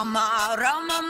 Rama, Rama,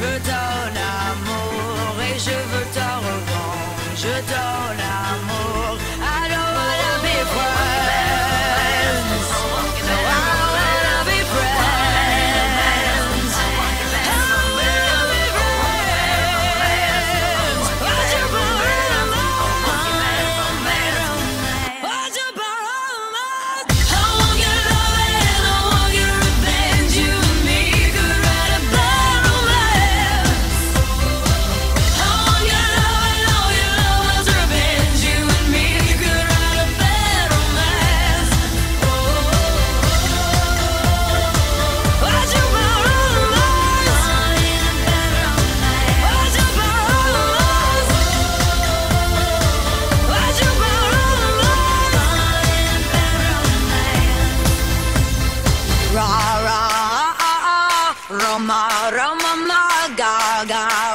Je donne amour et je veux te revendre. Je donne amour Roma, Roma, Gaga.